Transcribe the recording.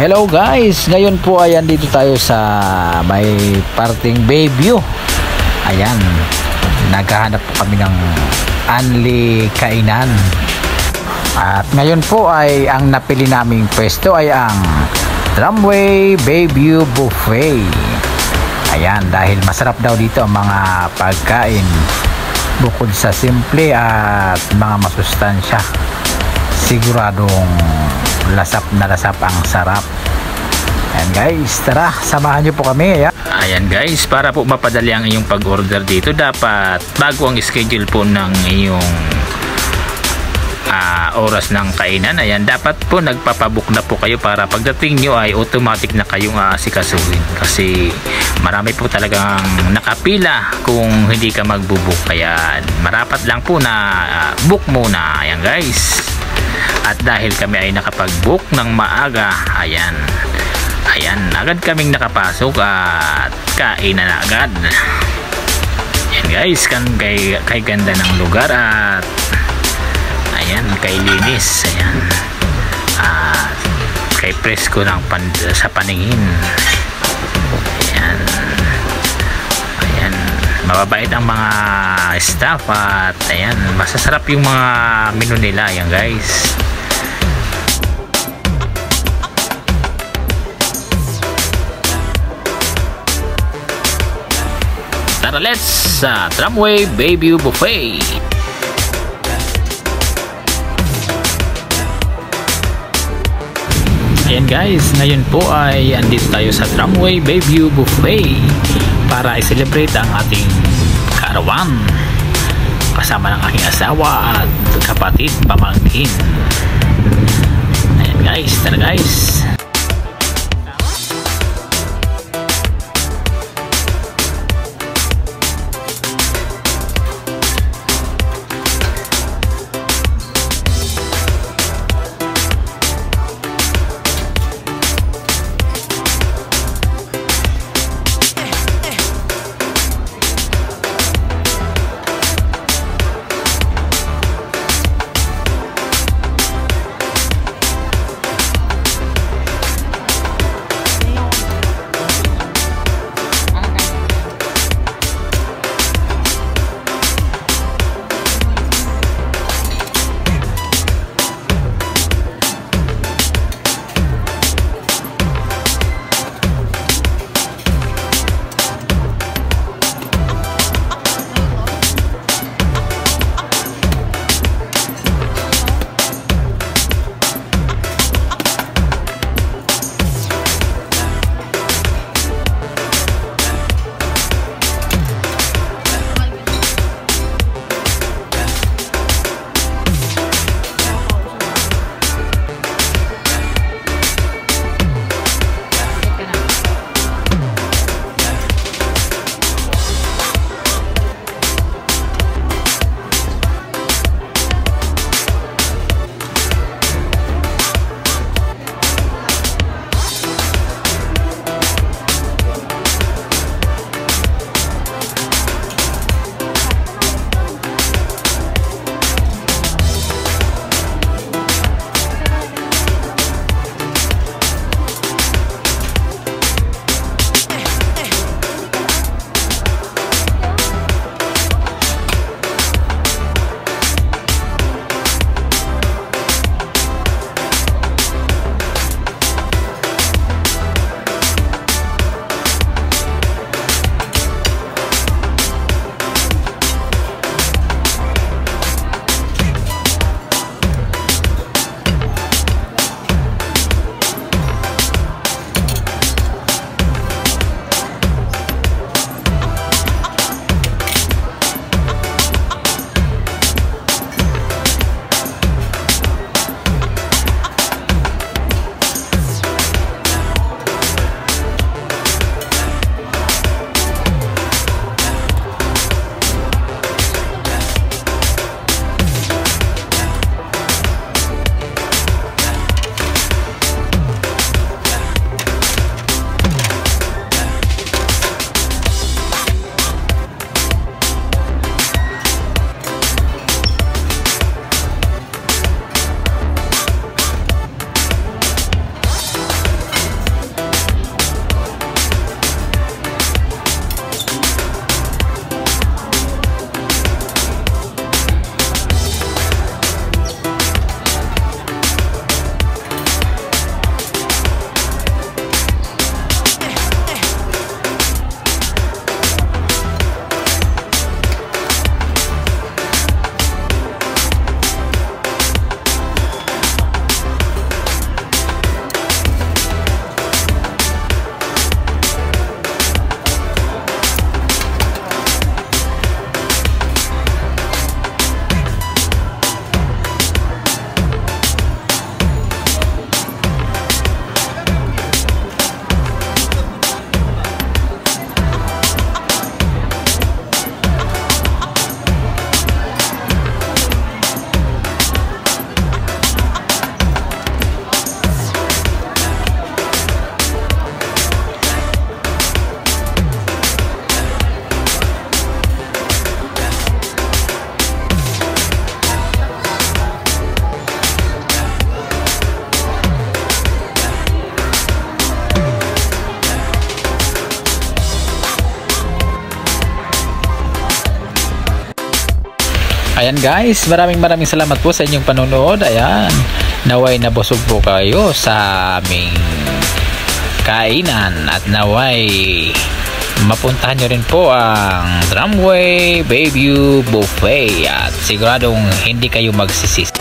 Hello guys, ngayon po ay andito tayo sa may parting Bayview. Ayan, naghahanap po kami ng Anli Kainan. At ngayon po ay ang napili naming pwesto ay ang Tramway Bayview Buffet. Ayan, dahil masarap daw dito ang mga pagkain bukod sa simple at mga masustansya. Siguradong lasap na lasap ang sarap. Ayan guys, tara, samahan nyo po kami. Ayan. Ayan guys, para po mapadali ang iyong pag-order dito, dapat bago ang schedule po ng iyong ah, oras ng kainan, ayan, dapat po nagpapabook na po kayo para pagdating nyo ay automatic na kayong aasikasuhin. Kasi marami po talagang nakapila kung hindi ka magbubuk. Kaya marapat lang po na ah, book muna. Ayan guys. At dahil kami ay nakapag-book ng maaga, ayan, ayan, agad kaming nakapasok at kainan na agad. Ayan guys, kan kay, kay ganda ng lugar at ayan, kay linis, ayan. At kay presko ng pan, sa paningin. Mababait ang mga staff at ayan, masasarap yung mga menu nila, ayan guys. Tara, let's sa Tramway Bayview Buffet. Ayan guys, ngayon po ay andito tayo sa Tramway Bayview Buffet para i-celebrate ang ating kaarawan kasama ng aking asawa at kapatid pamangkin. Ayan guys, tara guys. Ayan guys, maraming maraming salamat po sa inyong panonood. Ayan, naway nabusog po kayo sa aming kainan at naway mapuntahan nyo rin po ang Drumway Bayview Buffet at siguradong hindi kayo magsisisi.